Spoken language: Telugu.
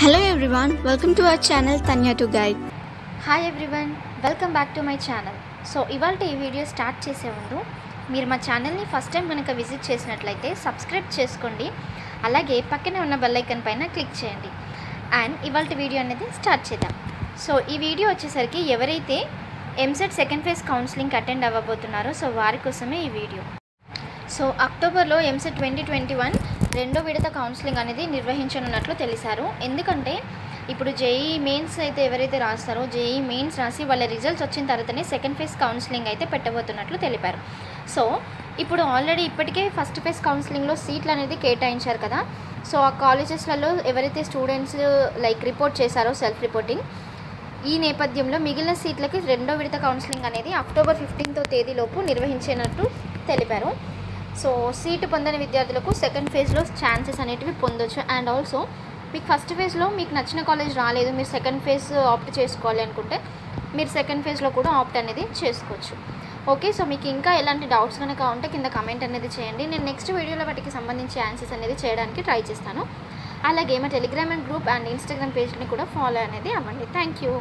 Hello everyone welcome to our channel Tanya to guide hi everyone welcome back to my channel so ఇవాళ ఈ వీడియో స్టార్ట్ చేసే ముందు మీరు మా ఛానల్ని ఫస్ట్ టైం కనుక విజిట్ చేసినట్లయితే సబ్స్క్రైబ్ చేసుకోండి. అలాగే పక్కనే ఉన్న బెల్లైకన్ పైన క్లిక్ చేయండి. అండ్ ఇవాళ వీడియో అనేది స్టార్ట్ చేద్దాం. సో ఈ వీడియో వచ్చేసరికి ఎవరైతే EAMCET second phase counselling attend అవ్వబోతున్నారో so వారి కోసమే ఈ వీడియో సో అక్టోబర్లో ఎంసెట్ ట్వంటీ ట్వంటీ వన్ రెండో విడత కౌన్సిలింగ్ అనేది నిర్వహించనున్నట్లు తెలిసారు. ఎందుకంటే ఇప్పుడు జేఈ మెయిన్స్ అయితే ఎవరైతే రాస్తారో జేఈ మెయిన్స్ రాసి వాళ్ళ రిజల్ట్స్ వచ్చిన తర్వాతనే సెకండ్ ఫేజ్ కౌన్సిలింగ్ అయితే పెట్టబోతున్నట్లు తెలిపారు. సో ఇప్పుడు ఆల్రెడీ ఇప్పటికే ఫస్ట్ ఫేజ్ కౌన్సిలింగ్లో సీట్లు అనేది కేటాయించారు కదా. సో ఆ కాలేజెస్లలో ఎవరైతే స్టూడెంట్స్ లైక్ రిపోర్ట్ చేశారో సెల్ఫ్ రిపోర్టింగ్ ఈ నేపథ్యంలో మిగిలిన సీట్లకి రెండో విడత కౌన్సిలింగ్ అనేది అక్టోబర్ ఫిఫ్టీన్త్ తేదీలోపు నిర్వహించినట్టు తెలిపారు. సో సీటు పొందని విద్యార్థులకు సెకండ్ ఫేజ్లో ఛాన్సెస్ అనేటివి పొందొచ్చు. అండ్ ఆల్సో మీకు ఫస్ట్ ఫేజ్లో మీకు నచ్చిన కాలేజ్ రాలేదు మీరు సెకండ్ ఫేజ్ ఆప్ట్ చేసుకోవాలి అనుకుంటే మీరు సెకండ్ ఫేజ్లో కూడా ఆప్ట్ అనేది చేసుకోవచ్చు. ఓకే సో మీకు ఇంకా ఎలాంటి డౌట్స్ కనుక ఉంటే కింద కమెంట్ అనేది చేయండి. నేను నెక్స్ట్ వీడియోలో వాటికి సంబంధించి ఆన్సర్స్ అనేది చేయడానికి ట్రై చేస్తాను. అలాగే మా Telegram and group and Instagram పేజ్ని కూడా ఫాలో అనేది అవ్వండి. Thank you